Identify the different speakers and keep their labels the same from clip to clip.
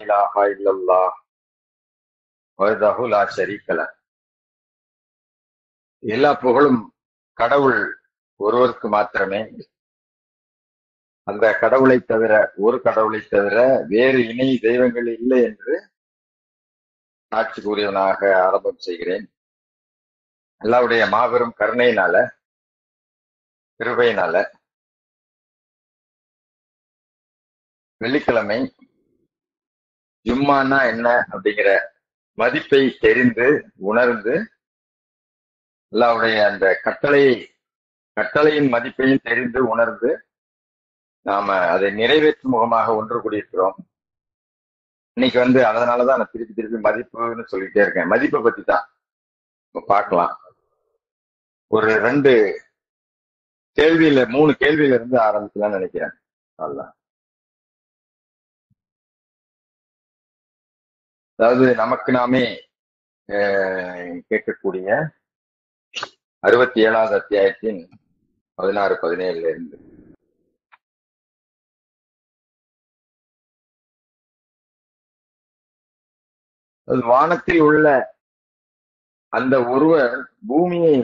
Speaker 1: இலாஹா இல்லல்லா வயதகுலா சரிக்கல எல்லா புகழும் கடவுள் ஒருவருக்கு மாத்திரமே. அந்த கடவுளை தவிர ஒரு கடவுளை தவிர வேறு இணை தெய்வங்கள் இல்லை என்று ஆட்சி கூறியவனாக ஆரம்பம் செய்கிறேன். அல்லாவுடைய மாபெரும் கருணையினால கிருபையினால வெள்ளிக்கிழமை ஜும்மானா என்ன அப்படிங்கிற மதிப்பை தெரிந்து உணர்ந்து அல்லாவுடைய அந்த கட்டளையை கட்டளையின் மதிப்பையும் தெரிந்து உணர்ந்து நாம அதை நிறைவேற்றும் முகமாக ஒன்று கூடியிருக்கிறோம். இன்னைக்கு வந்து அதனாலதான் நான் திருப்பி திருப்பி மதிப்புன்னு சொல்லிட்டே இருக்கேன். மதிப்பை பத்தி தான் பார்க்கலாம். ஒரு ரெண்டு கேள்வியில மூணு கேள்வியில இருந்து ஆரம்பிக்கலாம்னு நினைக்கிறேன். அதான் அதாவது நமக்கு நாமே அஹ், கேட்கக்கூடிய அறுபத்தி ஏழாவது அத்தியாயத்தின் பதினாறு பதினேழுல இருந்து. அது வானத்தில் உள்ள அந்த ஒருவர் பூமியை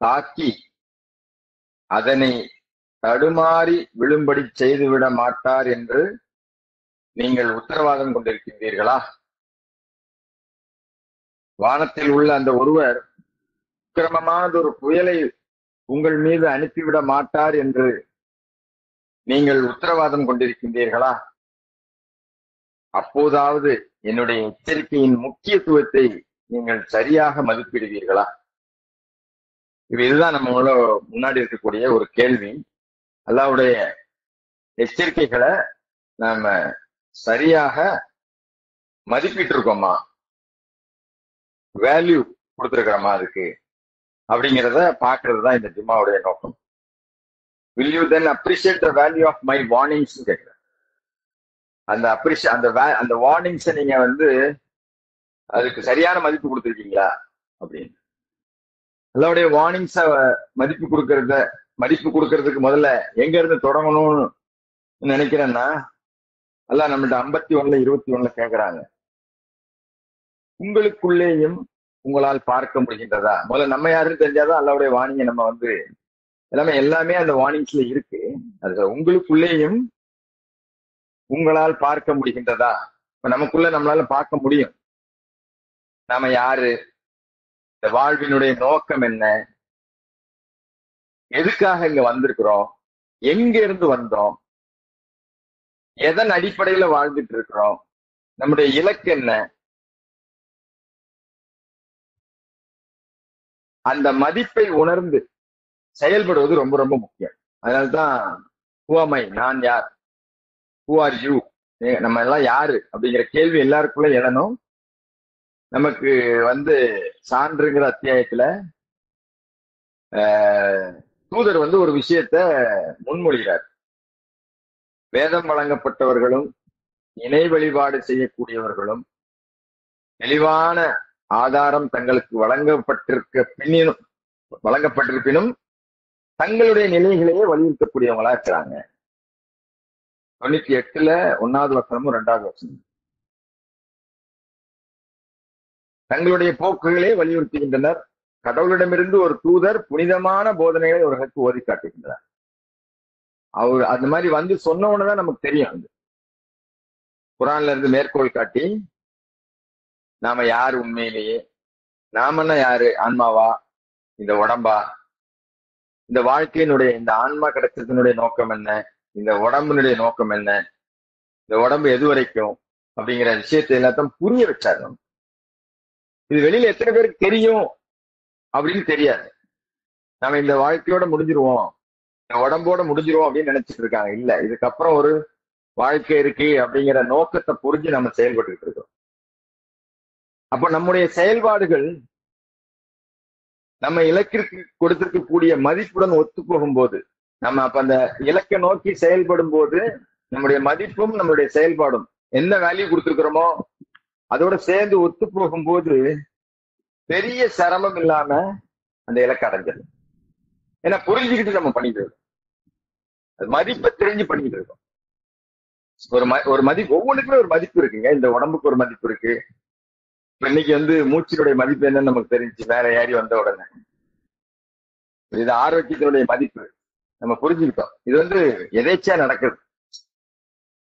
Speaker 1: தாக்கி அதனை தடுமாறி விழும்படி செய்துவிட மாட்டார் என்று நீங்கள் உத்தரவாதம் கொண்டிருக்கின்றீர்களா? வானத்தில் உள்ள அந்த ஒருவர் உக்கிரமமானது ஒரு புயலை உங்கள் மீது அனுப்பிவிட மாட்டார் என்று நீங்கள் உத்தரவாதம் கொண்டிருக்கின்றீர்களா? அப்போதாவது என்னுடைய எச்சரிக்கையின் முக்கியத்துவத்தை நீங்கள் சரியாக மதிப்பிடுவீர்களா? இதுதான் நம்ம முன்னாடி இருக்கக்கூடிய ஒரு கேள்வி. அல்லாவுடைய எச்சரிக்கைகளை நாம சரியாக மதிப்பிட்டு இருக்கோமா வேல்யூ கொடுத்துருக்கிறோமா அதுக்கு அப்படிங்கிறத பாக்குறது தான் இந்த ஜும்மாவுடைய நோக்கம். Will you then appreciate the value of my warnings கேட்குறேன் அந்த அப்ரிஷிய அந்த அந்த வார்னிங்ஸை நீங்க வந்து அதுக்கு சரியான மதிப்பு கொடுத்துருக்கீங்களா? அப்படின்னு. எல்லாருடைய வார்னிங்ஸ மதிப்பு கொடுக்கறத மதிப்பு கொடுக்கறதுக்கு முதல்ல எங்க இருந்து தொடங்கணும்னு நினைக்கிறேன்னா எல்லாம் நம்மள்ட்ட ஐம்பத்தி ஒண்ணுல இருபத்தி ஒண்ணுல கேட்கறாங்க. உங்களுக்குள்ளேயும் உங்களால் பார்க்க முடிகின்றதா? முதல்ல நம்ம யாருன்னு தெரிஞ்சாதான் அல்லாவுடைய வாணிங்க நம்ம வந்து எல்லாமே எல்லாமே அந்த வார்னிங்ஸ்ல இருக்கு. அது உங்களுக்குள்ளேயும் உங்களால் பார்க்க முடிகின்றதா? இப்ப நமக்குள்ள நம்மளால பார்க்க முடியும். நாம யாரு? இந்த வாழ்வினுடைய நோக்கம் என்ன? எதுக்காக இங்க வந்திருக்கிறோம்? எங்க இருந்து வந்தோம்? எதன் அடிப்படையில வாழ்ந்துட்டு இருக்கிறோம்? நம்முடைய இலக்கு என்ன? அந்த மதிப்பை உணர்ந்து செயல்படுவது ரொம்ப ரொம்ப முக்கியம். அதனால்தான் ஹூஆமை நான் யார்? ஹூ ஆர் யூ நம்ம எல்லாம் யாரு? அப்படிங்கிற கேள்வி எல்லாருக்குள்ள எழணும் நமக்கு வந்து சான்றுங்கிற அத்தியாயத்துல ஆஹ், தூதர் வந்து ஒரு விஷயத்த முன்மொழிகிறார். வேதம் வழங்கப்பட்டவர்களும் இணை வழிபாடு செய்யக்கூடியவர்களும் தெளிவான ஆதாரம் தங்களுக்கு வழங்கப்பட்டிருக்க பின்னினும் வழங்கப்பட்டிருப்பினும் தங்களுடைய நிலைகளையே வலியுறுத்தக்கூடியவங்களா இருக்கிறாங்க. தொண்ணூத்தி எட்டுல ஒன்னாவது வசனமும் ரெண்டாவது வசனம் தங்களுடைய போக்குகளே வலியுறுத்துகின்றனர். கடவுளிடமிருந்து ஒரு தூதர் புனிதமான போதனைகளை அவர்களுக்கு ஓதி காட்டுகின்றார். அவர் அந்த மாதிரி வந்து சொன்ன உடனேதான் நமக்கு தெரியும் அது. குரான்ல இருந்து மேற்கோள் காட்டி நாம யார் உண்மையிலேயே? நாமன்னா யாரு? ஆன்மாவா? இந்த உடம்பா? இந்த வாழ்க்கையினுடைய இந்த ஆன்மா கிடைச்சதுனுடைய நோக்கம் என்ன? இந்த உடம்பினுடைய நோக்கம் என்ன? இந்த உடம்பு எது வரைக்கும்? அப்படிங்கிற விஷயத்தை எல்லாத்தையும் புரிய வச்சாரு நம்ம இது வெளியில எத்தனை பேருக்கு தெரியும்? அப்படின்னு தெரியாது. நம்ம இந்த வாழ்க்கையோட முடிஞ்சிருவோம். இந்த உடம்போட முடிஞ்சிருவோம் அப்படின்னு நினைச்சிட்டு இருக்காங்க. இல்ல இதுக்கப்புறம் ஒரு வாழ்க்கை இருக்கு அப்படிங்கிற நோக்கத்தை புரிஞ்சு நம்ம செயல்பட்டு இருக்கோம். அப்ப நம்முடைய செயல்பாடுகள் நம்ம இலக்கிற்கு கொடுத்திருக்கக்கூடிய மதிப்புடன் ஒத்து போகும்போது நம்ம அப்ப அந்த இலக்கை நோக்கி செயல்படும் போது நம்முடைய மதிப்பும் நம்மளுடைய செயல்பாடும் என்ன வேல்யூ கொடுத்திருக்கிறோமோ அதோட சேர்ந்து ஒத்து போகும்போது பெரிய சிரமம் இல்லாம அந்த இலக்கை அடைஞ்சது ஏன்னா புரிஞ்சுக்கிட்டு நம்ம பண்ணிட்டு இருக்கோம். அது மதிப்பை தெரிஞ்சு பண்ணிட்டு இருக்கோம். ஒரு ம- ஒரு மதிப்பு ஒவ்வொன்றுக்குமே ஒரு மதிப்பு இருக்குங்க. இந்த உடம்புக்கு ஒரு மதிப்பு இருக்கு. இன்னைக்கு வந்து மூச்சினுடைய மதிப்பு என்னன்னு நமக்கு தெரிஞ்சு மேல ஏறி வந்த உடனே. இது ஆரோக்கியத்தினுடைய மதிப்பு. நம்ம புரிஞ்சுக்கிட்டோம். இது வந்து எதேச்சியா நடக்குது.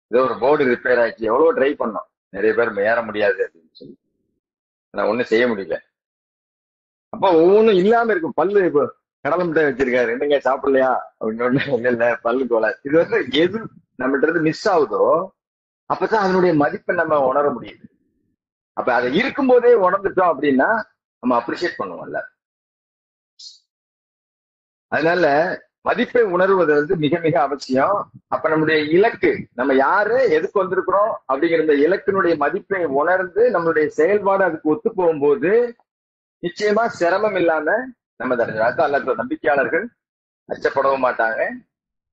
Speaker 1: ஏதோ ஒரு போர்டு ரிப்பேர் ஆச்சு எவ்வளவு ட்ரை பண்ணோம். நிறைய பேர் ஏற முடியாது அப்படின்னு சொல்லி. நான் ஒண்ணும் செய்ய முடியல. அப்ப ஒவ்வொன்றும் இல்லாம இருக்கும். பல்லு இப்போ கடலை மிட்டாய் வச்சிருக்காரு. என்னங்க சாப்பிடலையா? அப்படின்னு ஒண்ணு இல்ல பல்லு கோல. இது வந்து எது நம்மகிட்ட இருந்து மிஸ் ஆகுதோ அப்பதான் அதனுடைய மதிப்பை நம்ம உணர முடியுது. அப்ப அதை இருக்கும்போதே உணர்ந்துட்டோம் அப்படின்னா நம்ம அப்ரிஷியேட் பண்ணுவோம்ல. அதனால மதிப்பை உணர்வது வந்து மிக மிக அவசியம். அப்ப நம்முடைய இலக்கு நம்ம யாரு எதுக்கு வந்திருக்கிறோம் அப்படிங்கிற இந்த இலக்கினுடைய மதிப்பை உணர்ந்து நம்மளுடைய செயல்பாடு அதுக்கு ஒத்து போகும்போது நிச்சயமா சிரமம் இல்லாம நம்ம தடைஞ்சு அல்லது நம்பிக்கையாளர்கள் அச்சப்படவும் மாட்டாங்க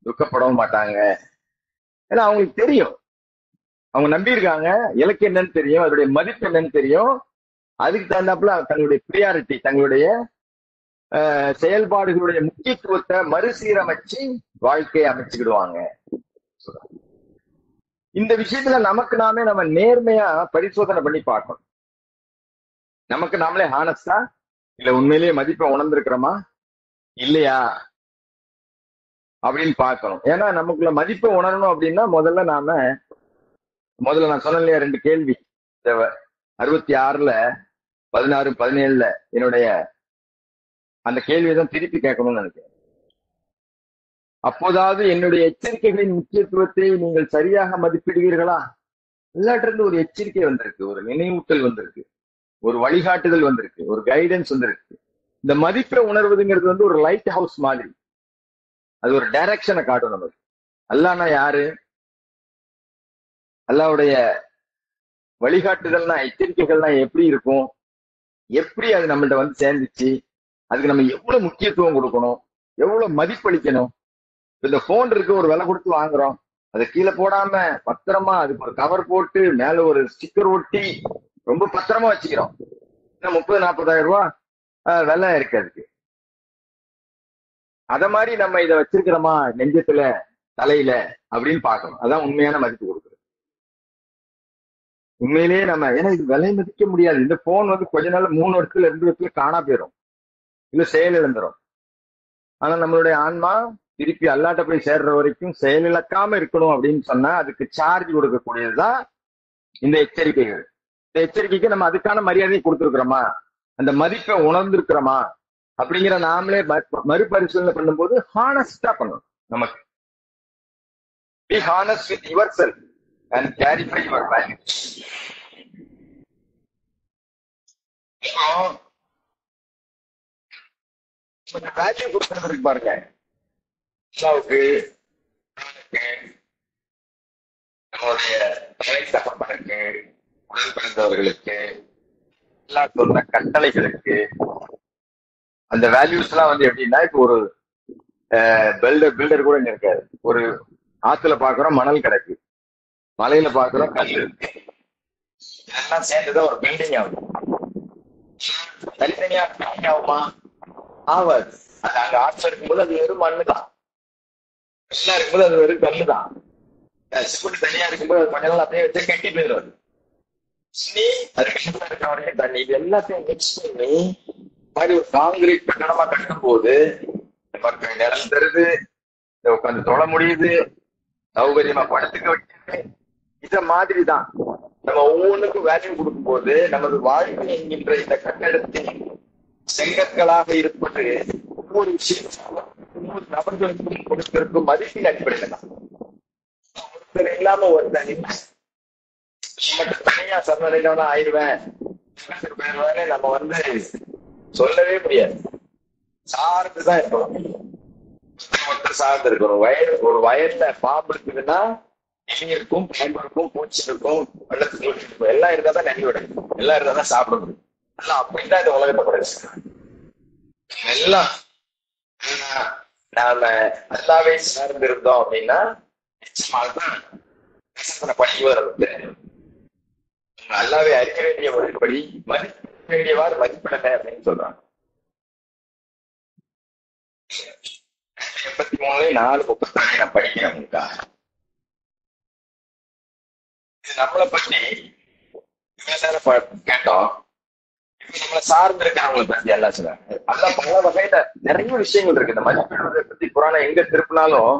Speaker 1: துக்கப்படவும் மாட்டாங்க. ஏன்னா அவங்களுக்கு தெரியும். அவங்க நம்பியிருக்காங்க. இலக்கு என்னன்னு தெரியும் அதோடைய மதிப்பு என்னன்னு தெரியும். அதுக்கு தகுந்தாப்புல தங்களுடைய ப்ரியாரிட்டி தங்களுடைய அஹ், செயல்பாடுகளுடைய முக்கியத்துவத்தை மறுசீரமைச்சு வாழ்க்கையை அமைச்சுக்கிடுவாங்க. இந்த விஷயத்துல நமக்கு நாமே நம்ம நேர்மையா பரிசோதனை பண்ணி பார்க்கணும். நமக்கு நாமளே ஹானஸ்டா இல்ல உண்மையிலேயே மதிப்பை உணர்ந்திருக்கிறோமா? இல்லையா? அப்படின்னு பார்க்கணும். ஏன்னா நமக்குள்ள மதிப்பை உணரணும் அப்படின்னா முதல்ல நாம முதல்ல நான் சொன்னேன் இல்லையா ரெண்டு கேள்வி. அறுபத்தி ஆறுல பதினாறு பதினேழுல என்னுடைய அந்த கேள்வியை தான் திருப்பி கேட்கணும்னு நினைக்கிறேன். அப்போதாவது என்னுடைய எச்சரிக்கைகளின் முக்கியத்துவத்தை நீங்கள் சரியாக மதிப்பிடுவீர்களா எல்லாட்டிருந்து ஒரு எச்சரிக்கை வந்திருக்கு ஒரு நினைவூட்டல் வந்திருக்கு ஒரு வழிகாட்டுதல் வந்திருக்கு ஒரு கைடன்ஸ் வந்திருக்கு. இந்த மதிப்பை உணர்வதுங்கிறது வந்து ஒரு லைட் ஹவுஸ் மாதிரி. அது ஒரு டைரக்ஷனை காட்டும் நமக்கு. அல்லானா யாரு? அல்லாவுடைய வழிகாட்டுதல்னா எச்சரிக்கைகள்னா எப்படி இருக்கும்? எப்படி அது நம்மள்ட்ட வந்து சேர்ந்துச்சு? அதுக்கு நம்ம எவ்வளவு முக்கியத்துவம் கொடுக்கணும்? எவ்வளவு மதிப்பளிக்கணும்? இந்த போன் இருக்கு ஒரு விலை கொடுத்து வாங்குறோம். அதை கீழே போடாம பத்திரமா அதுக்கு ஒரு கவர் போட்டு மேல ஒரு ஸ்டிக்கர் ஒட்டி ரொம்ப பத்திரமா வச்சுக்கிறோம். இன்னும் முப்பது நாற்பதாயிரம் ரூபாய் ஆஹ், விலை இருக்கு அதுக்கு. அத மாதிரி நம்ம இதை வச்சிருக்கிறோமா நெஞ்சத்துல தலையில அப்படின்னு பாக்கணும் அதான் உண்மையான மதிப்பு கொடுக்கும். உண்மையிலேயே நம்ம ஏன்னா இது விலை மதிக்க முடியாது. இந்த போன் வந்து கொஞ்ச நாள் மூணு வருஷத்துல ரெண்டு வருஷத்துல காணா போயிடும் இல்லை செயல் இழந்துரும். ஆனா நம்மளுடைய ஆன்மா திருப்பி அல்லாட்ட போய் சேர்ற வரைக்கும் செயல் இழக்காம இருக்கணும் அப்படின்னு சொன்னா அதுக்கு சார்ஜ் கொடுக்கக்கூடியதுதான் இந்த எச்சரிக்கைகள். இந்த எச்சரிக்கைக்கு நம்ம அதுக்கான மரியாதையை கொடுத்துருக்குறோமா? அந்த மதிப்பை உணர்ந்திருக்கிறோமா? அப்படிங்கிற நாமளே மறுபரிசீலனை பண்ணும்போது ஹானஸ்டா பண்ணணும் நமக்கு. Be honest with yourself and clarify your value கொஞ்சம் வேல்யூ கொடுக்கறது இருக்கு பாருங்க. நம்மளுடைய தலை தகப்பனுக்கு உடன் பிறந்தவர்களுக்கு எல்லா சொன்ன கட்டளைகளுக்கு அந்த வேல்யூஸ் எல்லாம் வந்து எப்படின்னா இப்போ ஒரு பில்டர் பில்டர் கூட இங்க இருக்காரு. ஒரு ஆத்துல பாக்குறோம் மணல் கிடக்கு. மலையில பாக்குறோம். கல் இருக்கு இதெல்லாம் சேர்ந்துதான் ஒரு பில்டிங் ஆகுது தனித்தனியா பில்டிங் ஆகுமா ஆவாது. அது அங்க ஆத்துல இருக்கும்போது அது வெறும் மண்ணு தான் எல்லாம் இருக்கும்போது அது வெறும் கல்லு தான் ஸ்கூல் தனியா இருக்கும்போது அது மண்ணெல்லாம் அப்படியே வச்சு கட்டி போயிடும் அது. தண்ணி அது கண்டிப்பா இருக்க வரைக்கும் தண்ணி. இது எல்லாத்தையும் மிக்ஸ் பண்ணி மாதிரி ஒரு காங்கிரீட் கட்டணமா கட்டும் போது நமக்கு நிலம் தருது உட்காந்து தொட முடியுது. சௌகரியமா படத்துக்கு வைக்கிறது. இத மாதிரிதான். நம்ம ஒவ்வொன்றுக்கும் வேல்யூ கொடுக்கும்போது நமது வாழ்க்கை என்கின்ற இந்த கட்டடத்தின் செங்கற்களாக இருப்பது ஒவ்வொரு விஷயம் ஒவ்வொரு நபர்களுக்கும் கொடுத்திருக்கும் மதிப்பின் அடிப்படையில தான். ஒருத்தர் இல்லாம ஒருத்தர் மட்டும் தனியா சரணடைந்தவனா ஆயிடுவேன். போயிடுவேன்னு நம்ம வந்து சொல்லவே முடியாது. சார்ந்துதான் இருக்கணும். ஒருத்தர் ஒருத்தர் சார்ந்து இருக்கணும். வயல் ஒரு வயல்ல பாம்பு இருக்குதுன்னா எலி இருக்கும் பாம்பு இருக்கும் வெள்ளத்துக்கு இருக்கும் எல்லாம் இருந்தா தான் நினைவிடும் எல்லாம் இருந்தா தான் சாப்பிட முடியும் எல்லாம் அப்படிதான் இந்த உலகத்தை படைச்சு எல்லாம். நாம நல்லாவே சார்ந்து இருந்தோம் அப்படின்னா நிச்சயமாகதான் கசப்பனை பணி வர்றது. நல்லாவே அறிய வேண்டிய முறைப்படி மதிக்க வேண்டியவாறு மதிப்பிடலை அப்படின்னு சொல்றாங்க. எண்பத்தி மூணுல நாலு முப்பத்தாறு நான் படிக்கிறேன் உங்களுக்காக. நம்மளை பத்தி இவ்வளவு நேரம் கேட்டோம். இப்ப நம்மளை சார்ந்து இருக்கிறவங்களை பத்தி எல்லாம் சொல்றாங்க அதெல்லாம் பல வகையில நிறைய விஷயங்கள் இருக்கு. இந்த மதிப்பீடுவதை பத்தி புராணம் எங்க திருப்பினாலும்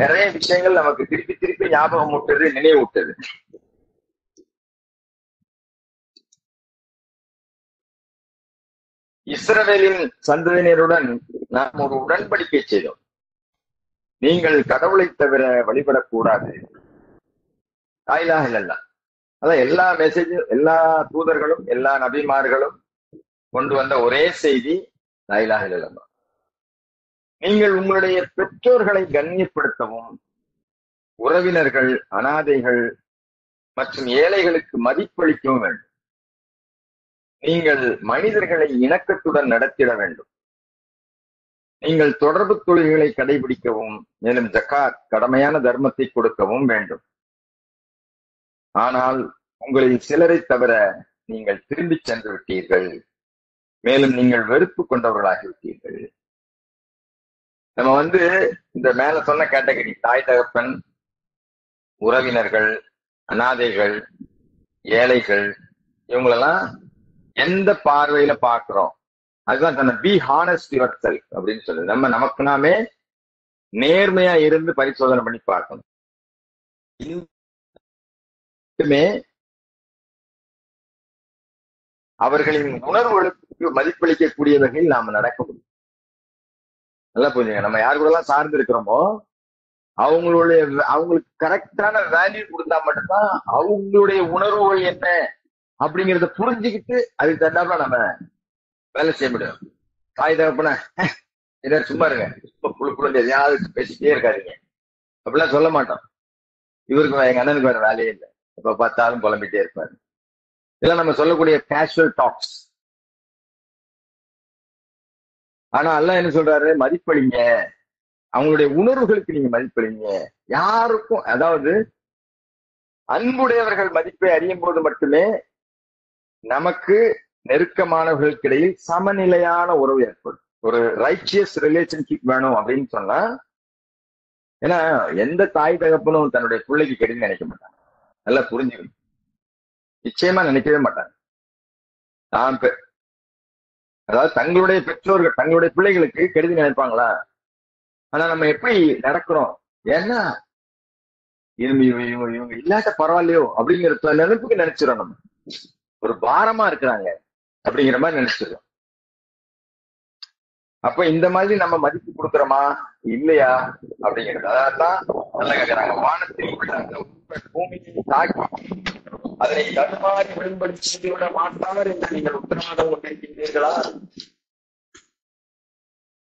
Speaker 1: நிறைய விஷயங்கள் நமக்கு திருப்பி திருப்பி ஞாபகம் விட்டது நினைவு விட்டது இஸ்ரவேலின் சந்ததியினருடன் நாம் ஒரு உடன்படிக்கை செய்தோம். நீங்கள் கடவுளை தவிர வழிபடக்கூடாது. தாயிலாக இல்லல்ல அதான் எல்லா மெசேஜும் எல்லா தூதர்களும் எல்லா நபிமார்களும் கொண்டு வந்த ஒரே செய்தி தாயிலாக இல்லல்ல நீங்கள் உங்களுடைய பெற்றோர்களை கண்ணியப்படுத்தவும் உறவினர்கள் அனாதைகள் மற்றும் ஏழைகளுக்கு மதிப்பளிக்கவும் வேண்டும். நீங்கள் மனிதர்களை இணக்கத்துடன் நடத்திட வேண்டும். நீங்கள் தொடர்பு தொழில்களை கடைபிடிக்கவும் மேலும் ஜக்காத் கடமையான தர்மத்தை கொடுக்கவும் வேண்டும். ஆனால் உங்களில் சிலரை தவிர நீங்கள் திரும்பிச் சென்று விட்டீர்கள் மேலும் நீங்கள் வெறுப்பு கொண்டவர்களாகிவிட்டீர்கள். நம்ம வந்து இந்த மேல சொன்ன கேட்டகரி தாய் தகப்பன் உறவினர்கள் அனாதைகள் ஏழைகள் இவங்களெல்லாம் எந்த பார்வையில பாக்குறோம் அதுதான் சொன்ன பி ஹானஸ்ட் யுவர் செல்ஃப் அப்படின்னு சொல்லுது. நம்ம நமக்கு நாமே நேர்மையா இருந்து பரிசோதனை பண்ணி பார்க்கணும். மட்டுமே அவர்களின் உணர்வுகளுக்கு மதிப்பளிக்கக்கூடிய வகையில் நாம நடக்க முடியும். நல்லா புரிஞ்சுங்க. நம்ம யார் கூட எல்லாம் சார்ந்து இருக்கிறோமோ அவங்களுடைய அவங்களுக்கு கரெக்டான வேல்யூ கொடுத்தா மட்டும்தான் அவங்களுடைய உணர்வுகள் என்ன அப்படிங்கறத புரிஞ்சுக்கிட்டு அதுக்கு தகுந்தாப்புல நம்ம வேலை செய்ய முடியும். தாய் தகப்பன ஏதாவது சும்மா இருங்க. சும்மா புழு புழு எதையாவது பேசிட்டே இருக்காதீங்க. அப்படிலாம் சொல்ல மாட்டோம். இவருக்கு எங்க அண்ணனுக்கு வேற வேலையே இல்லை. எப்ப பார்த்தாலும் புலம்பிட்டே இருப்பாரு. இதெல்லாம் நம்ம சொல்லக்கூடிய கேஷுவல் டாக்ஸ் ஆனா அல்ல என்ன சொல்றாரு? மதிப்பளிங்க. அவங்களுடைய உணர்வுகளுக்கு நீங்க மதிப்பளிங்க. யாருக்கும் அதாவது அன்புடையவர்கள் மதிப்பை அறியும் போது மட்டுமே நமக்கு நெருக்கமானவர்களுக்கிடையில் சமநிலையான உறவு ஏற்படும். ஒரு ரைச்சியஸ் ரிலேஷன்ஷிப் வேணும் அப்படின்னு சொன்னா ஏன்னா எந்த தாய் தகப்பனும் தன்னுடைய பிள்ளைக்கு கெடுன்னு நினைக்க மாட்டாங்க. நல்லா புரிஞ்சுக்கணும். நிச்சயமா நினைக்கவே மாட்டாங்க. நான் பெ- அதாவது தங்களுடைய பெற்றோர்கள் தங்களுடைய பிள்ளைகளுக்கு கெடுதி நினைப்பாங்களா? ஆனா நம்ம எப்படி நடக்கிறோம்? ஏன்னா இவங்க இவங்க இல்லாத இல்லாட்ட பரவாயில்லையோ அப்படிங்கிற நினைப்புக்கு நினைச்சிடும் நம்ம. ஒரு பாரமா இருக்கிறாங்க அப்படிங்கிற மாதிரி நினைச்சிருக்கோம் அப்ப இந்த மாதிரி நம்ம மதிப்பு கொடுக்குறோமா? இல்லையா? அப்படிங்கிறது. அதான் நல்லா கேக்குறாங்க. வானத்தில் உள்ள அந்த பூமியை தாக்கி அதனை தடுமாறி விழும்படி விட மாட்டார் என்று நீங்கள் உத்தரவாதம் கொண்டிருக்கின்றீர்களா?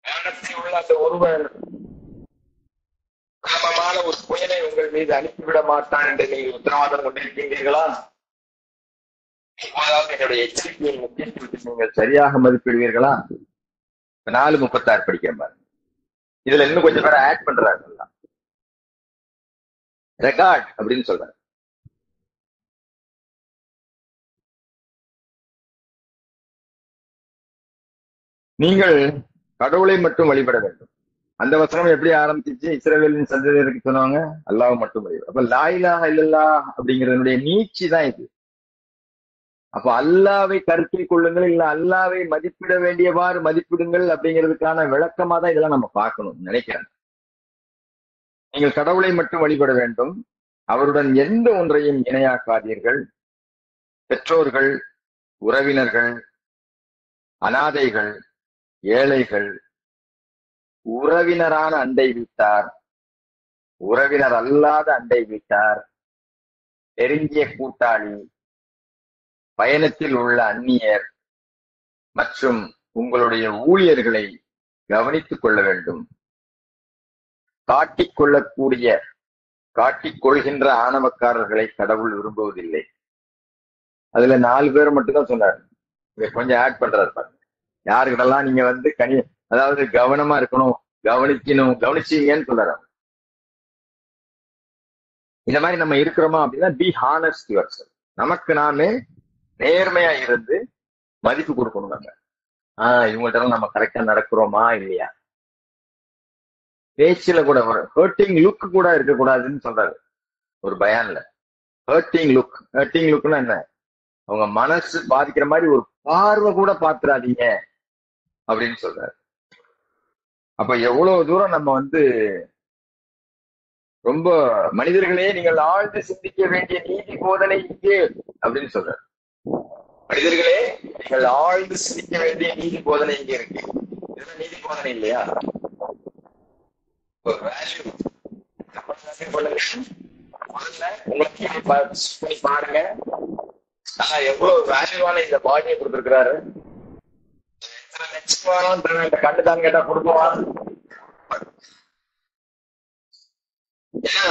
Speaker 1: வானத்தில் உள்ள அந்த ஒருவர் சமமான ஒரு புயலை உங்கள் மீது அனுப்பிவிட மாட்டான் என்று நீங்கள் உத்தரவாதம் கொண்டிருக்கின்றீர்களா? என்னுடைய எச்சரிக்கையின் முக்கியத்துவத்தை நீங்கள் சரியாக மதிப்பிடுவீர்களா? நாலு முப்பத்தாறு படிக்கிற மாதிரி இதுல இன்னும் கொஞ்சம் பேரை ஆட் பண்றாரு ரெக்கார்ட் அப்படின்னு சொல்றாரு. நீங்கள் கடவுளை மட்டும் வழிபட வேண்டும். அந்த வசனம் எப்படி ஆரம்பிச்சிச்சு? இஸ்ரேலின் சந்ததியருக்கு சொன்னாங்க அல்லாஹ் மட்டும் வழிபட. அப்ப லாயிலா இல்லல்லா அப்படிங்கறதனுடைய நீச்சி தான் இது. அப்ப அல்லாவை கருத்தில் கொள்ளுங்கள் இல்ல அல்லாவை மதிப்பிட வேண்டியவாறு மதிப்பிடுங்கள் அப்படிங்கிறதுக்கான விளக்கமா தான் இதெல்லாம் நம்ம பார்க்கணும் நினைக்கிறேன். நீங்கள் கடவுளை மட்டும் வழிபட வேண்டும். அவருடன் எந்த ஒன்றையும் இணையாக்காதீர்கள். பெற்றோர்கள் உறவினர்கள் அனாதைகள் ஏழைகள் உறவினரான அண்டை வீட்டார் உறவினர் அல்லாத அண்டை வீட்டார் நெருங்கிய கூட்டாளி பயணத்தில் உள்ள அந்நியர் மற்றும் உங்களுடைய ஊழியர்களை கவனித்துக் கொள்ள வேண்டும். காட்டிக் கொள்ளக்கூடிய காட்டிக் கொள்கின்ற ஆணவக்காரர்களை கடவுள் விரும்புவதில்லை. அதுல நாலு பேர் மட்டும்தான் சொன்னார். இதை கொஞ்சம் ஆட் பண்றாரு பாருங்க. யாருக்கிட்டெல்லாம் நீங்க வந்து கனி அதாவது கவனமா இருக்கணும் கவனிக்கணும் கவனிச்சீங்கன்னு சொல்றாரு இந்த மாதிரி நம்ம இருக்கிறோமா அப்படின்னா பி ஹானஸ்ட் யுவர் நமக்கு நாமே நேர்மையா இருந்து மதிப்பு கொடுக்கணும் நம்ம ஆஹ் இவங்கள்ட்ட நம்ம கரெக்டா நடக்கிறோமா இல்லையா? பேச்சுல கூட ஹர்ட்டிங் லுக் கூட இருக்கக்கூடாதுன்னு சொல்றாரு. ஒரு பயான்ல. ஹர்ட்டிங் லுக் ஹர்ட்டிங் லுக்னா என்ன? அவங்க மனசு பாதிக்கிற மாதிரி ஒரு பார்வை கூட பாத்துறாதீங்க அப்படின்னு சொல்றாரு. அப்ப எவ்வளவு தூரம் நம்ம வந்து ரொம்ப மனிதர்களே நீங்கள் ஆழ்ந்து சிந்திக்க வேண்டிய நீதி போதனை இங்கே அப்படின்னு சொல்றாரு. மனிதர்களே நீங்கள் ஆழ்ந்து சிந்திக்க வேண்டிய நீதி போதனை இங்க இருக்கு. இதெல்லாம் நீதி போதனை இல்லையா? ஒரு வேல்யூ உங்களுக்கு பாருங்க. ஆனா எவ்வளவு வேல்யூவான இந்த பாடியை கொடுத்திருக்கிறாரு? எத்தனை தான் கேட்டா கொடுக்குவான் ஏன்னா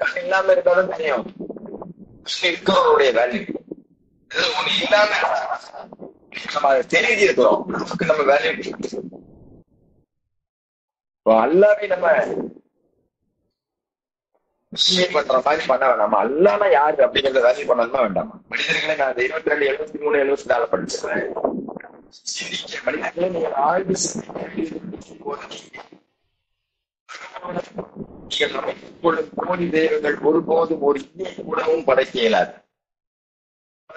Speaker 1: கண்ணு இல்லாம இருந்தாலும் தெரியும். இருக்கிறவருடைய வேல்யூ ஒண்ணு இல்லாம நம்ம அதை தெரிஞ்சு இருக்கிறோம் நமக்கு நம்ம வேல்யூ அல்லாவே நம்ம பண்ற மாதிரி பண்ண வேண்டாமா அல்லாம யாரு அப்படிங்கறத வேல்யூ பண்ணணுமா வேண்டாமா? மனிதர்களை நான் இருபத்தி ரெண்டு எழுபத்தி மூணு எழுபத்தி நாலு படிச்சிருக்கேன். சிந்திக்க மனிதர்களை நீங்கள் ஆழ்ந்து இப்பொழுது கோடி தெய்வங்கள் ஒருபோதும் ஒரு இந்திய கூடவும் படைக்க இயலாது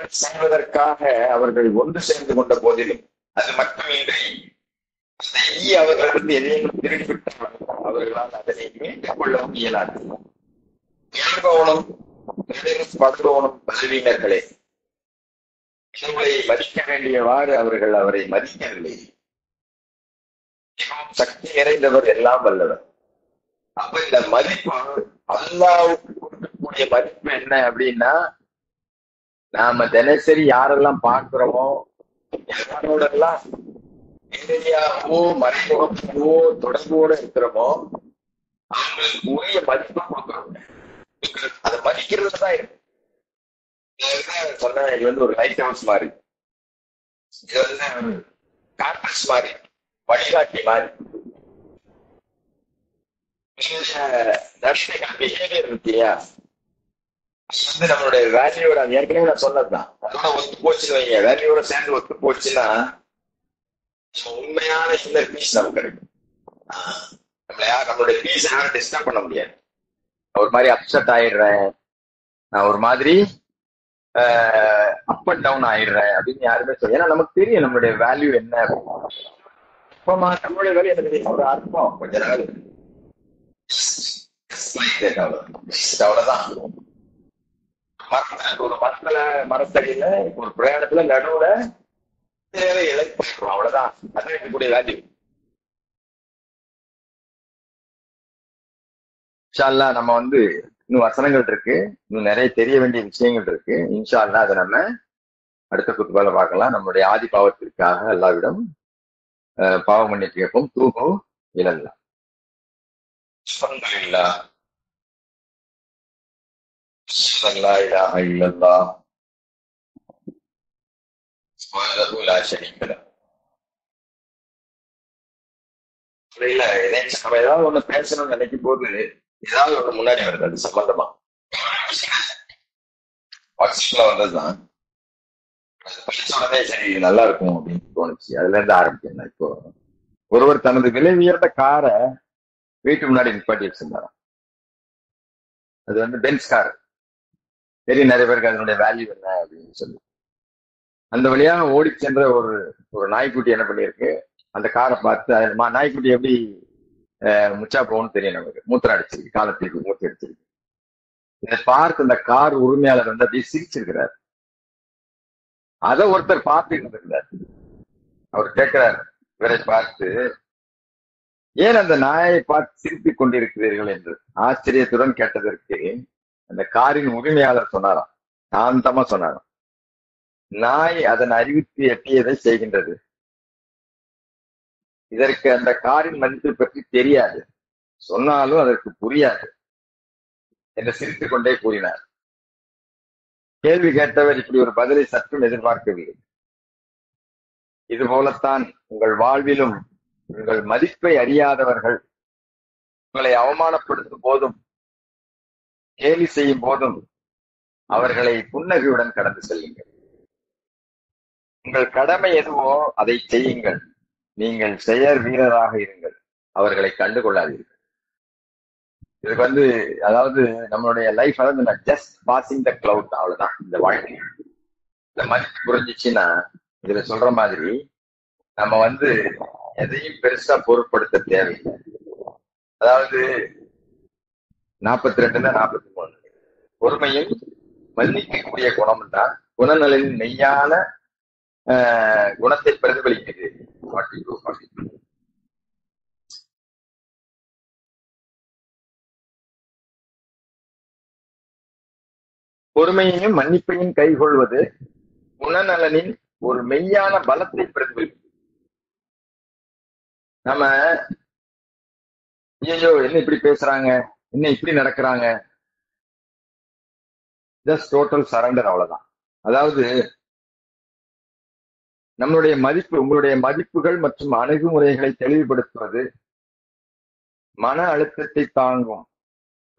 Speaker 1: செய்வதற்காக அவர்கள் ஒன்று சேர்ந்து கொண்ட போதிலும் அது மட்டுமின்றி அந்த ஈ அவர்களிருந்து எதையும் திருடிவிட்டால் அவர்களால் அதனை மீட்டுக் கொள்ளவும் இயலாது. இயல்பவனும் படுபவனும் பதவியினர்களே இவங்களை மதிக்க வேண்டியவாறு அவர்கள் அவரை மதிக்கவில்லை. மிகவும் சக்தி நிறைந்தவர் எல்லாம் வல்லவர். அப்ப இந்த மதிப்பு அல்லாவுக்கு கொடுக்கக்கூடிய மதிப்பு என்ன அப்படின்னா நாம தினசரி யாரெல்லாம் பார்க்கிறோமோ யாரோடெல்லாம் நேரடியாகவோ மறைமுகமாகவோ தொடர்போட இருக்கிறோமோ அவங்களுக்கு உரிய மதிப்பு கொடுக்கணும் அதை மதிக்கிறது தான் இருக்கு சொன்ன இது வந்து ஒரு லைட் ஹவுஸ் மாதிரி. இது வந்து கார்பஸ் மாதிரி வழிகாட்டி மாதிரி. தர்ஷனிகள் பிஹேவியர் இருக்கியா வந்து நம்மளுடைய வேல்யூட ஏற்கனவே நான் சொன்னதுதான். அதோட ஒத்து போச்சு வைங்க. வேல்யூட சேர்ந்து ஒத்து போச்சுன்னா உண்மையான இன்னர் பீஸ் நமக்கு கிடைக்கும். நம்மள யார் நம்மளுடைய பீஸ் யாரும் டிஸ்டர்ப் பண்ண முடியாது. ஒரு மாதிரி அப்செட் ஆயிடுறேன். நான் ஒரு மாதிரி அப் அண்ட் டவுன் ஆயிடுறேன் அப்படின்னு யாருமே சொல்ல ஏன்னா நமக்கு தெரியும் நம்மளுடைய வேல்யூ என்ன அப்பமா நம்மளுடைய வேல்யூ என்ன ஒரு அர்த்தம் கொஞ்ச நாள். அவ்வளவுதான். ஒரு மரத்துல மரத்தடியில ஒரு பிரயாணத்துல நடுவுல தேவை இழைப்போம் அவ்வளவுதான். அதான் இருக்கக்கூடிய வேல்யூ இன்ஷால்லா நம்ம வந்து இன்னும் வசனங்கள் இருக்கு. இன்னும் நிறைய தெரிய வேண்டிய விஷயங்கள் இருக்கு. இன்ஷால்லா அதை நம்ம அடுத்த குத்துபால பார்க்கலாம். நம்மளுடைய ஆதி பாவத்திற்காக எல்லாவிடம் பாவம் மன்னிப்பு கேட்போம் தூபு இழந்தா لا நம்ம ஏதாவது ஒண்ணு பேசணும்னு நினைக்கும் போது ஏதாவது ஒண்ணு முன்னாடி வருது அது சம்பந்தமா வந்ததுதான் சரி நல்லா இருக்கும் அப்படின்னு தோணுச்சு அதுல இருந்து ஆரம்பிச்சேன் இப்போ ஒருவர் தனது விலை உயர்ந்த காரை வீட்டு முன்னாடி நிப்பாட்டி வச்சிருந்தாராம் அது வந்து பென்ஸ் கார் தெரியும் நிறைய பேருக்கு அதனுடைய வேல்யூ என்ன அப்படின்னு சொல்லி. அந்த வழியாக ஓடி சென்ற ஒரு ஒரு நாய்க்குட்டி என்ன பண்ணியிருக்கு அந்த காரை பார்த்து அது நாய்க்குட்டி எப்படி முச்சா போகணும்னு தெரியும் நமக்கு. மூத்திரம் அடிச்சிருக்கு காலத்திற்கு மூத்தி அடிச்சிருக்கு. இதை பார்த்து அந்த கார் உரிமையாளர் வந்து அப்படியே சிரிச்சிருக்கிறார். அதை ஒருத்தர் பார்த்து இருந்திருக்கிறார். அவர் கேட்கிறார் இவரை பார்த்து ஏன் அந்த நாயை பார்த்து சிரித்துக் கொண்டிருக்கிறீர்கள்? என்று. ஆச்சரியத்துடன் கேட்டதற்கு அந்த காரின் உரிமையாளர் சொன்னாராம். சாந்தமா சொன்னாராம். நாய் அதன் அறிவித்து எட்டியதை செய்கின்றது. இதற்கு அந்த காரின் மதிப்பு பற்றி தெரியாது. சொன்னாலும் அதற்கு புரியாது என்று சிரித்துக் கொண்டே கூறினார். கேள்வி கேட்டவர் இப்படி ஒரு பதிலை சற்றும் எதிர்பார்க்கவில்லை. இது போலத்தான் உங்கள் வாழ்விலும் உங்கள் மதிப்பை அறியாதவர்கள் உங்களை அவமானப்படுத்தும் போதும் கேலி செய்யும் போதும் அவர்களை புன்னகையுடன் கடந்து செல்லுங்கள். உங்கள் கடமை எதுவோ அதை செய்யுங்கள். நீங்கள் செயற் வீரராக இருங்கள். அவர்களை கண்டுகொள்ளாதீர்கள். இதுக்கு வந்து அதாவது நம்மளுடைய லைஃப் அதாவது ஜஸ்ட் பாசிங் த கிளவுட் அவ்வளவுதான் இந்த வாழ்க்கை. இந்த மதிப்பு புரிஞ்சிச்சுன்னா இதுல சொல்ற மாதிரி நம்ம வந்து எதையும் பெருசா பொருட்படுத்த தேவையில்லை. அதாவது நாற்பத்தி ரெண்டுல நாற்பத்தி மூணு பொறுமையை மன்னிக்கக்கூடிய குணம் தான் குணநலனின் மெய்யான ஆஹ், குணத்தை பிரதிபலிக்குது 42, 42. பொறுமையையும் மன்னிப்பையும் கைகொள்வது குணநலனின் ஒரு மெய்யான பலத்தை பிரதிபலிக்கும் நம்ம ஐயோ என்ன இப்படி பேசுறாங்க? என்ன இப்படி நடக்கிறாங்க? ஜஸ்ட் டோட்டல் சரண்டர் அவ்வளவுதான். அதாவது நம்மளுடைய மதிப்பு உங்களுடைய மதிப்புகள் மற்றும் அணுகுமுறைகளை தெளிவுபடுத்துவது மன அழுத்தத்தை தாங்கும்.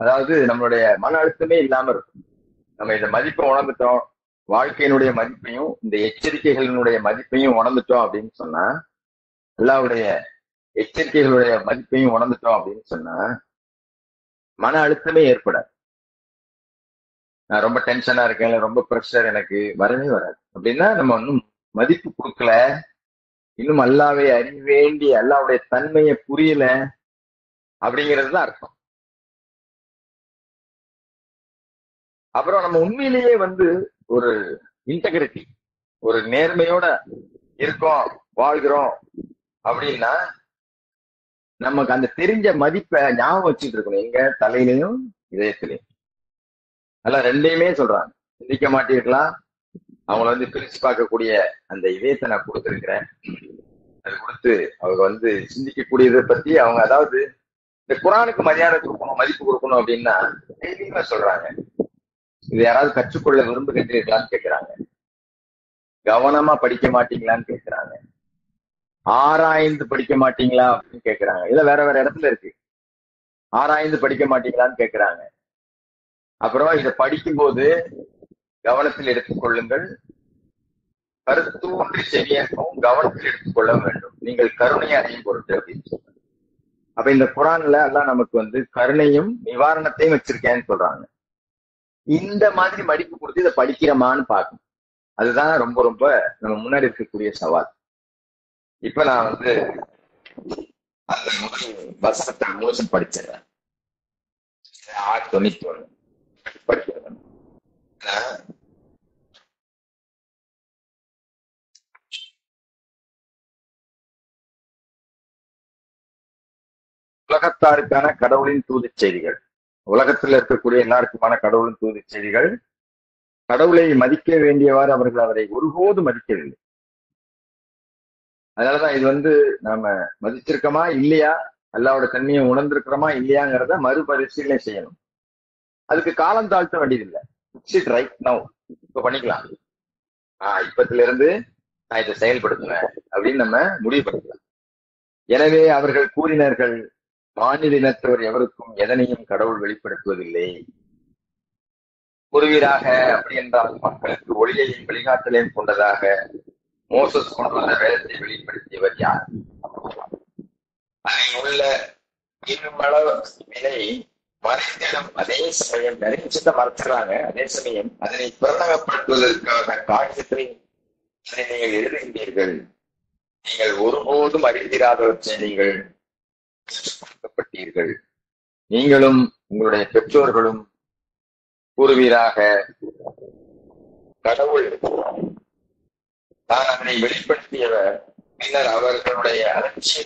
Speaker 1: அதாவது நம்மளுடைய மன அழுத்தமே இல்லாம இருக்கும். நம்ம இந்த மதிப்பை உணர்ந்துட்டோம் வாழ்க்கையினுடைய மதிப்பையும் இந்த எச்சரிக்கைகளினுடைய மதிப்பையும் உணர்ந்துட்டோம் அப்படின்னு சொன்னா அல்லாவுடைய எச்சரிக்கைகளுடைய மதிப்பையும் உணர்ந்துட்டோம் அப்படின்னு சொன்னா மன அழுத்தமே ஏற்படாது. நான் ரொம்ப டென்ஷனா இருக்கேன் ரொம்ப ப்ரெஷர் எனக்கு வரவே வராது. அப்படின்னா நம்ம இன்னும் மதிப்பு கொடுக்கல இன்னும் அல்லாவை அறிய வேண்டி அல்லாவுடைய தன்மையை புரியல அப்படிங்கிறது தான் அர்த்தம். அப்புறம் நம்ம உண்மையிலேயே வந்து ஒரு இன்டகிரிட்டி ஒரு நேர்மையோட இருக்கோம் வாழ்கிறோம் அப்படின்னா நமக்கு அந்த தெரிஞ்ச மதிப்பை ஞாபகம் வச்சுட்டு இருக்கணும். எங்க? தலையிலையும் இதயத்திலையும். அதெல்லாம் ரெண்டையுமே சொல்றாங்க. சிந்திக்க மாட்டீர்களா? அவங்கள வந்து பிரிச்சு பார்க்கக்கூடிய அந்த இதயத்தை நான் கொடுத்துருக்கிறேன். அது கொடுத்து அவங்க வந்து சிந்திக்கக்கூடியதை பத்தி அவங்க அதாவது இந்த குரானுக்கு மரியாதை கொடுக்கணும் மதிப்பு கொடுக்கணும் அப்படின்னா டெய்லியுமே சொல்றாங்க. இது யாராவது கற்றுக்கொள்ள விரும்புகின்றீர்களான்னு கேட்கிறாங்க கவனமா படிக்க மாட்டீங்களான்னு கேட்கிறாங்க ஆராய்ந்து படிக்க மாட்டீங்களா அப்படின்னு கேட்கிறாங்க இல்ல வேற வேற இடத்துல இருக்கு. ஆராய்ந்து படிக்க மாட்டீங்களான்னு கேட்கிறாங்க அப்புறம் இதை படிக்கும்போது கவனத்தில் எடுத்துக்கொள்ளுங்கள் கருத்தூன்றி செவியேற்கவும் கவனத்தில் எடுத்துக்கொள்ள வேண்டும். நீங்கள் கருணையை அடையும் பொருட்டு அப்படின்னு சொல்றாங்க. அப்ப இந்த குரான்ல எல்லாம் நமக்கு வந்து கருணையும் நிவாரணத்தையும் வச்சிருக்கேன்னு சொல்றாங்க. இந்த மாதிரி மடிப்பு கொடுத்து இதை படிக்கிறோமான்னு பார்க்கணும். அதுதான் ரொம்ப ரொம்ப நம்ம முன்னாடி இருக்கக்கூடிய சவால். இப்ப நான் வந்து அந்த வசனத்தை முழுசும் படிச்சிடறேன் ஆயிரத்தி தொண்ணூத்தி ஒண்ணு. படிக்கிறேன். உலகத்தாருக்கான கடவுளின் தூதுச் செய்திகள். உலகத்தில் இருக்கக்கூடிய எல்லாருக்குமான கடவுளின் தூதுச் செய்திகள். கடவுளை மதிக்க வேண்டியவாறு அவர்கள் அவரை ஒருபோது மதிக்கவில்லை. அதனாலதான் இது வந்து நாம மதிச்சிருக்கோமா இல்லையா? அல்லாவோட தன்மையை உணர்ந்திருக்கிறோமா? இல்லையாங்கிறத மறுபரிசீலனை செய்யணும். அதுக்கு காலம் தாழ்த்த வேண்டியதில்லை. இட் ரைட் நவ் இப்ப பண்ணிக்கலாம். ஆஹ் இப்பத்துல இருந்து நான் இதை செயல்படுத்துவேன் அப்படின்னு நம்ம முடிவு பண்ணிக்கலாம். எனவே அவர்கள் கூறினார்கள் மாநில இனத்தவர் எவருக்கும் எதனையும் கடவுள் வெளிப்படுத்துவதில்லை. குருவீராக அப்படி என்றால் மக்களுக்கு ஒளியையும் வழிகாட்டலையும் கொண்டதாக மோசஸ் கொண்டு வந்த வேதத்தை வெளிப்படுத்தியவர் யார்? அதில் உள்ள இருமளவு நிலை மறைந்திடம். அதே சமயம் நிறைய விஷயத்தை அதே சமயம் அதனை பிரகடனப்படுத்துவதற்காக காகிதத்தை அதை நீங்கள் எழுதுகின்றீர்கள். நீங்கள் ஒருபோதும் அறிந்திராதவற்றை நீங்கள் கொடுக்கப்பட்டீர்கள் நீங்களும் உங்களுடைய பெற்றோர்களும் கூறுவீராக. கடவுள் தான் அதனை வெளிப்படுத்தியவர். பின்னர் அவர்களுடைய அலட்சிய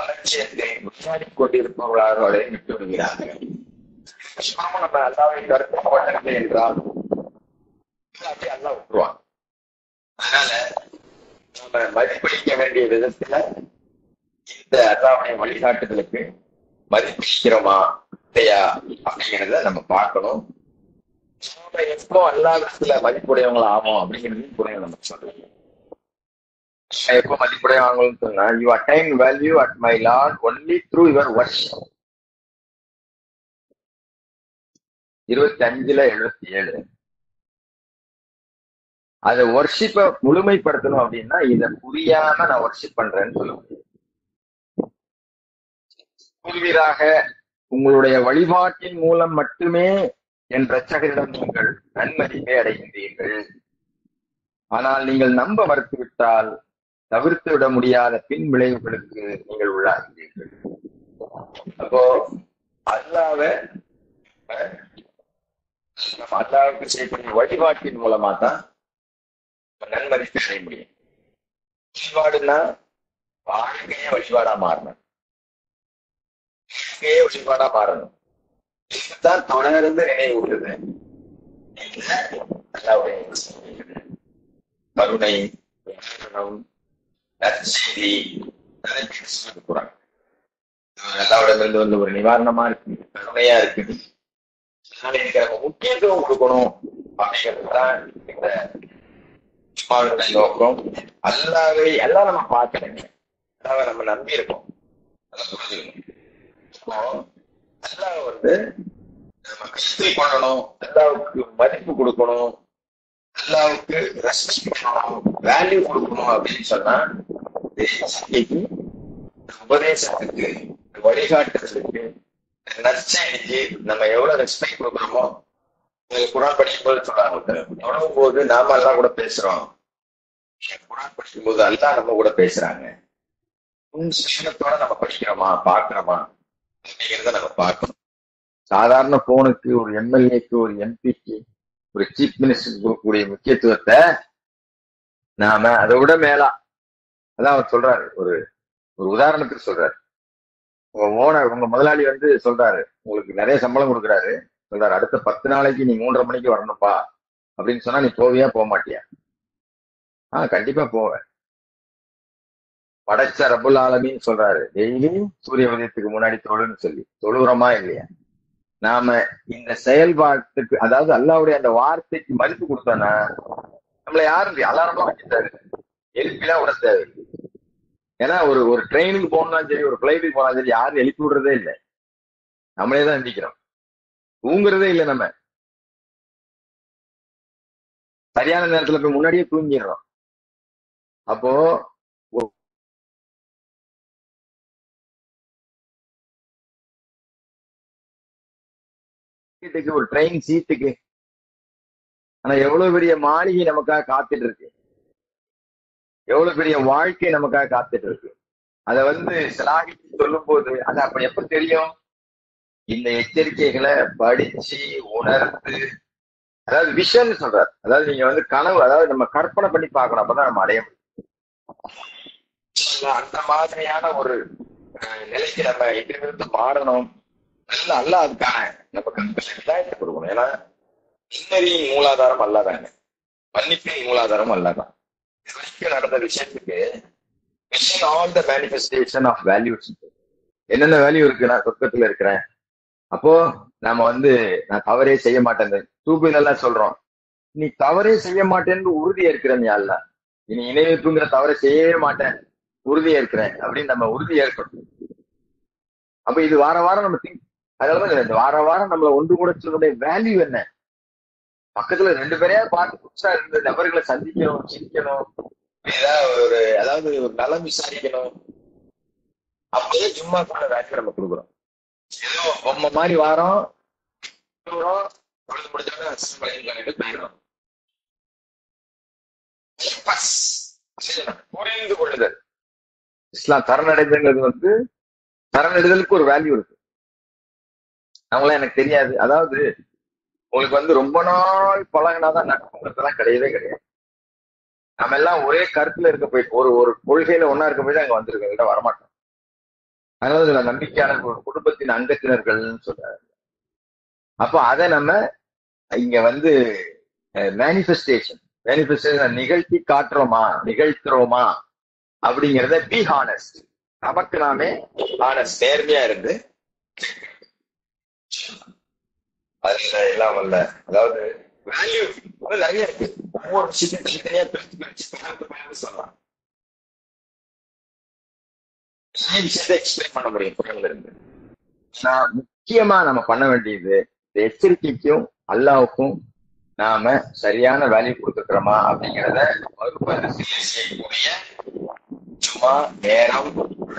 Speaker 1: அலட்சியத்தை விசாரிக் கொண்டிருப்பவர்களாக அவரை விட்டு விடுகிறார்கள் நிச்சயமாக நம்ம அல்லாவை கருத்து போட்டது என்றால் அப்படியே அல்லா விட்டுருவாங்க அதனால நம்ம மதிப்பளிக்க வேண்டிய விதத்துல இந்த அல்லாவுடைய வழிகாட்டுதலுக்கு மதிப்பிக்கிறோமா இல்லையா அப்படிங்கிறத நம்ம பார்க்கணும். நாம எப்போ அல்லாவிடத்துல மதிப்புடையவங்கள ஆகும் அப்படிங்கிறது புரிய நம்ம சொல்றோம். எப்போ மதிப்புடைய வாங்கணும்னு சொன்னா you attain value at my lord only through your work இருபத்தி அஞ்சுல எழுபத்தி ஏழு அதை ஒர்ஷிப்ப முழுமைப்படுத்தணும் அப்படின்னா இத புரியாம நான் ஒர்ஷிப் பண்றேன்னு சொல்ல முடியும். கூறுவீராக உங்களுடைய வழிபாட்டின் மூலம் மட்டுமே என் இரட்சகரிடம் நீங்கள் நன்மதிப்பை அடைகின்றீர்கள் ஆனால் நீங்கள் நம்ப மறுத்துவிட்டால் தவிர்த்து விட முடியாத பின் விளைவுகளுக்கு நீங்கள் உள்ளாகிறீர்கள் அப்போ அல்லாவ நம்ம அல்லாவுக்கு செய்யக்கூடிய வழிபாட்டின் மூலமா தான் நன்மதிப்பு செய்ய முடியும். வழிபாடுன்னா வாழ்க்கையே வழிபாடா மாறணும். வாழ்க்கையே வழிபாடா மாறணும். தான் தொடர்ந்து நினைவூட்டுது அல்லாவுடைய கருணை உதாரணம் நற்செய்தி நல்லாவிடமிருந்து வந்து ஒரு நிவாரணமா இருக்கு கருணையா இருக்கு அதனால இதுக்கு நம்ம முக்கியத்துவம் கொடுக்கணும் அப்படிங்கிறதுதான் இந்த நோக்கம் அல்லாவை எல்லாம் நம்ம பார்க்கணுங்க அல்லாவை நம்ம நம்பி இருக்கோம் அதை புரிஞ்சுக்கணும் இப்போ வந்து நம்ம கருத்தில் பண்ணணும் அல்லாவுக்கு மதிப்பு கொடுக்கணும் அல்லாவுக்கு ரெஸ்பெக்ட் பண்ணணும் வேல்யூ கொடுக்கணும் அப்படின்னு சொன்னா தேசிக்கு உபதேசத்துக்கு வழிகாட்டுறதுக்கு நற்செய்திக்கு நம்ம எவ்வளவு ரெஸ்பெக்ட் கொடுக்குறோமோ குரான் படிக்கும்போது சொல்றாங்க. தொடங்கும் போது நாம எல்லாம் கூட பேசுறோம். குரான் படிக்கும்போது அல்லா நம்ம கூட பேசுறாங்க. உன் சிஷனத்தோட நம்ம படிக்கிறோமா பாக்குறோமா அப்படிங்கிறத நம்ம பார்க்கணும். சாதாரண போனுக்கு ஒரு எம்எல்ஏக்கு ஒரு எம்பிக்கு ஒரு சீஃப் மினிஸ்டர் கொடுக்கக்கூடிய முக்கியத்துவத்தை நாம அதை விட மேலா. அதான் அவர் சொல்றாரு. ஒரு ஒரு உதாரணத்துக்கு சொல்றாரு. உங்க ஓனர் உங்க முதலாளி வந்து சொல்றாரு. உங்களுக்கு நிறைய சம்பளம் கொடுக்குறாரு. சொல்றாரு அடுத்த பத்து நாளைக்கு நீ மூன்றரை மணிக்கு வரணும்ப்பா. அப்படின்னு சொன்னா நீ போவியா போக மாட்டியா? ஆஹ் கண்டிப்பா போவேன். படைச்ச ரபுல் ஆலமின்னு சொல்றாரு டெய்லி சூரிய உதயத்துக்கு முன்னாடி தொழுன்னு சொல்லி. தொழுகிறோமா இல்லையா? நாம இந்த செயல்பாட்டுக்கு அதாவது அல்லாவுடைய அந்த வார்த்தைக்கு மதிப்பு கொடுத்தோம்னா நம்மள யாரும் அலாரமா வச்சுட்டாரு? எழுப்பிலாம் விட தேவையில்லை. ஏன்னா ஒரு ஒரு ட்ரெயினுக்கு போனாலும் சரி ஒரு பிளைட்டுக்கு போனாலும் சரி யாரும் எழுப்பி விடுறதே இல்லை. நம்மளே தான் எந்திக்கிறோம். தூங்குறதே இல்லை நம்ம. சரியான நேரத்துல போய் முன்னாடியே தூங்கிடுறோம். அப்போ சீட்டுக்கு ஒரு ட்ரெயின் சீட்டுக்கு ஆனா எவ்வளவு பெரிய மாளிகை நமக்காக காத்துட்டு இருக்கு எவ்வளவு பெரிய வாழ்க்கை நமக்காக காத்துட்டு இருக்கு அத வந்து சிலாகிச்சு சொல்லும் போது அது அப்ப எப்ப தெரியும்? இந்த எச்சரிக்கைகளை படிச்சு உணர்ந்து அதாவது விஷன் சொல்றாரு. அதாவது நீங்க வந்து கனவு அதாவது நம்ம கற்பனை பண்ணி பார்க்கணும். அப்பதான் நம்ம அடைய முடியும். அந்த மாதிரியான ஒரு அஹ், நிலைக்கு நம்ம எங்கிருந்து மாறணும்? நல்ல அல்லாதுக்கான நம்ம கற்பனை கொடுக்கணும். ஏன்னா நிம்மதியின் மூலாதாரம் அல்லாதாங்க. மன்னிப்பின் மூலாதாரம் அல்லாதான். வரைக்கும் நடந்த விஷயத்துக்கு vision all the manifestation of values என்னென்ன வேல்யூ இருக்கு? நான் சொர்க்கத்துல இருக்கிறேன். அப்போ நாம வந்து நான் தவறே செய்ய மாட்டேன் தூபில எல்லாம் சொல்றோம். நீ தவறே செய்ய மாட்டேன்னு உறுதியா இருக்கிறேன் அல்ல. இனி இணையத்துங்கிற தவறை செய்யவே மாட்டேன். உறுதியா இருக்கிறேன் அப்படின்னு நம்ம உறுதி ஏற்கணும். அப்ப இது வார வாரம் நம்ம திங்க் அதனாலதான் இந்த வார வாரம் நம்மள ஒன்று கூட சொல்லக்கூடிய வேல்யூ என்ன? பக்கத்துல ரெண்டு பேரையா பார்த்து புதுசா இருந்த நபர்களை சந்திக்கணும் சிரிக்கணும் ஏதாவது ஒரு அதாவது ஒரு நலம் விசாரிக்கணும். அப்படியே சும்மா கூட வேல்யூ நம்ம கொடுக்குறோம். ஏதோ பொம்மை மாதிரி வாரம் பொழுது முடிஞ்சோட போயிடும் புரிந்து கொள்ளுதல். இஸ்லாம் தரநடைதல்ங்கிறது வந்து தரநடைதலுக்கு ஒரு வேல்யூ இருக்கு. அவங்களாம் எனக்கு தெரியாது. அதாவது உங்களுக்கு வந்து ரொம்ப நாள் பழகினாதான் நட்புங்கிறதெல்லாம் கிடையவே கிடையாது. நம்ம எல்லாம் ஒரே கருத்துல இருக்க போய் ஒரு ஒரு கொள்கையில ஒன்னா இருக்க போய் அங்க வந்திருக்கோம். கிட்ட வரமாட்டோம். அதனால இதுல நம்பிக்கையான ஒரு குடும்பத்தின் அங்கத்தினர்கள்னு சொல்றாரு அப்போ அதை நம்ம இங்க வந்து மேனிஃபெஸ்டேஷன் மேனிஃபெஸ்டேஷன் நிகழ்த்தி காட்டுறோமா நிகழ்த்துறோமா அப்படிங்கிறத பி ஹானஸ்ட் நமக்கு நாமே ஹானஸ்ட் நேர்மையா இருந்து அதுல எல்லாம் வரல. அதாவது வேல்யூ நிறைய இருக்கு. ஒவ்வொரு விஷயத்தையும் தனித்தனியா பிரித்து பிரித்து பயணத்து பயணம் சொல்லலாம். நிறைய விஷயத்தை எக்ஸ்பிளைன் பண்ண முடியும். குரல்ல இருந்து நான் முக்கியமா நம்ம பண்ண வேண்டியது இந்த எச்சரிக்கைக்கும் அல்லாவுக்கும் நாம சரியான வேல்யூ கொடுத்துக்கிறோமா அப்படிங்கிறத மறுபரிசீலனை செய்யக்கூடிய சும்மா நேரம்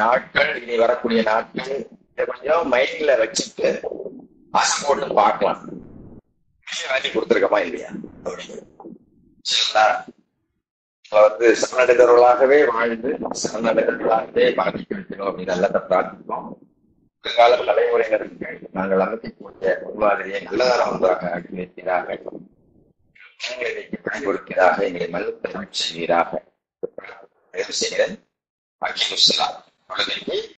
Speaker 1: நாட்கள் இனி வரக்கூடிய நாட்கள் கொஞ்சம் மைண்ட்ல வச்சுட்டு ஆசை போட்டு பார்க்கலாம் வாங்கி கொடுத்துருக்கமா இல்லையா? வந்து சரணடைந்தவர்களாகவே வாழ்ந்து சரணடைந்தவர்களாகவே பாதிக்க வைக்கணும் அப்படின்னு நல்லதை பிரார்த்திப்போம். வருங்கால தலைமுறையினருக்கு நாங்கள் அமைக்கக்கூடிய முன்மாதிரியை நல்லதான ஒன்றாக அடிநிறுத்தினாக எங்களை நீக்கி பயன்படுத்தியதாக எங்களை மல்லுத்தமிழ் செய்வீராக செய்கிறேன். அகிமுஸ்லாம் குழந்தைக்கு